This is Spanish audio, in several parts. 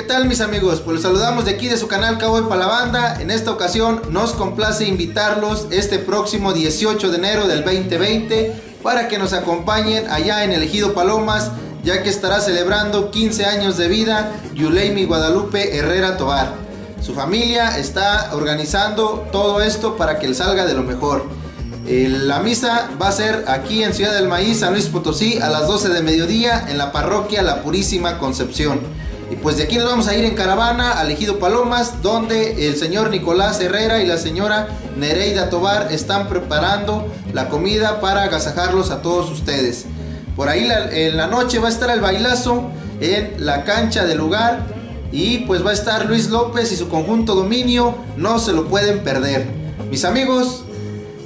tal mis amigos? Pues los saludamos de aquí de su canal Cowboy para la. En esta ocasión nos complace invitarlos este próximo 18 de enero del 2020 para que nos acompañen allá en el Ejido Palomas, ya que estará celebrando 15 años de vida Yuleimi Guadalupe Herrera Tobar. Su familia está organizando todo esto para que él salga de lo mejor. La misa va a ser aquí en Ciudad del Maíz, San Luis Potosí, a las 12 de mediodía en la parroquia La Purísima Concepción. Y pues de aquí nos vamos a ir en caravana al Ejido Palomas, donde el señor Nicolás Herrera y la señora Nereida Tobar están preparando la comida para agasajarlos a todos ustedes. Por ahí en la noche va a estar el bailazo en la cancha del lugar y pues va a estar Luis López y su conjunto dominio, no se lo pueden perder. Mis amigos,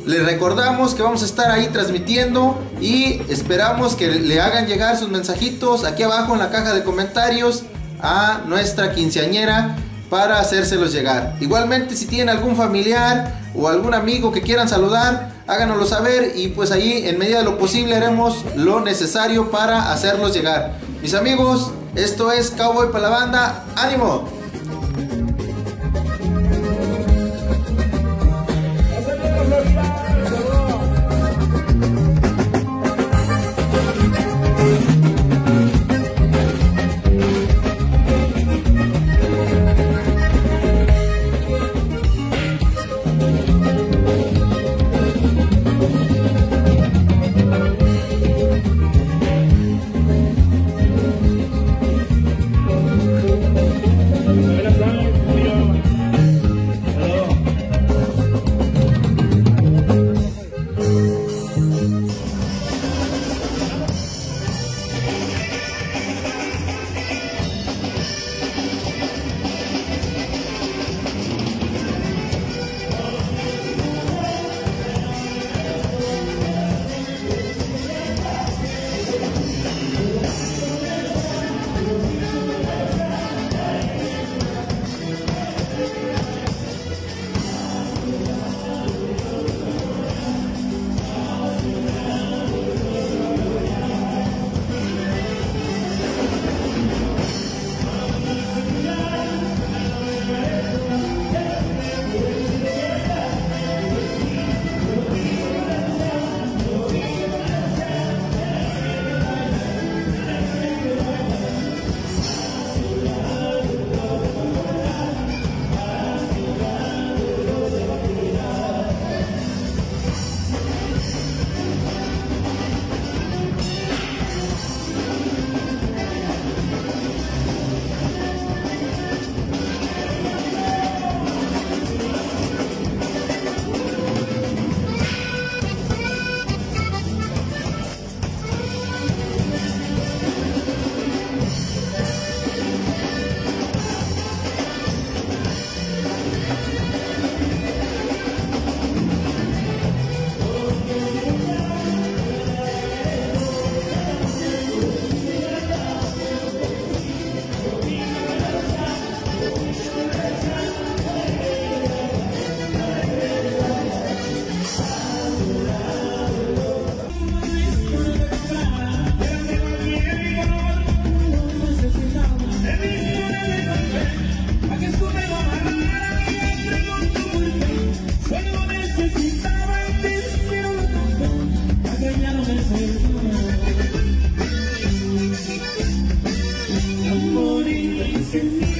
les recordamos que vamos a estar ahí transmitiendo y esperamos que le hagan llegar sus mensajitos aquí abajo en la caja de comentarios a nuestra quinceañera para hacérselos llegar. Igualmente si tienen algún familiar o algún amigo que quieran saludar, háganoslo saber y pues ahí en medida de lo posible haremos lo necesario para hacerlos llegar. Mis amigos, esto es Cowboy para la banda, ánimo. Thank you.